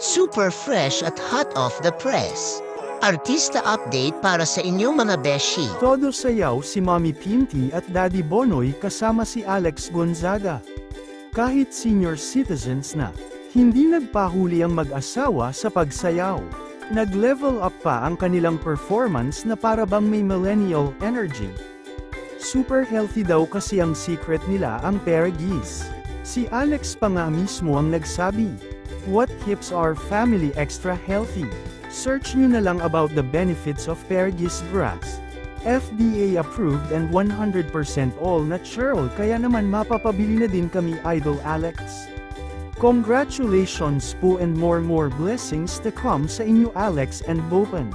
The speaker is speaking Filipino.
Super fresh at hot off the press. Artista update para sa inyong mga beshi. Todo sayaw si Mommy Pinty at Daddy Bonoy kasama si Alex Gonzaga. Kahit senior citizens na, hindi nagpahuli ang mag-asawa sa pagsayaw. Nag-level up pa ang kanilang performance na para bang may millennial energy. Super healthy daw kasi ang secret nila ang Perigis. Si Alex pa nga mismo ang nagsabi, What keeps our family extra healthy? Search nyo na lang about the benefits of Perigis grass. FDA approved and 100% all natural kaya naman mapapabili na din kami Idol Alex. Congratulations po and more more blessings to come sa inyo Alex and Bopan.